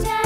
down.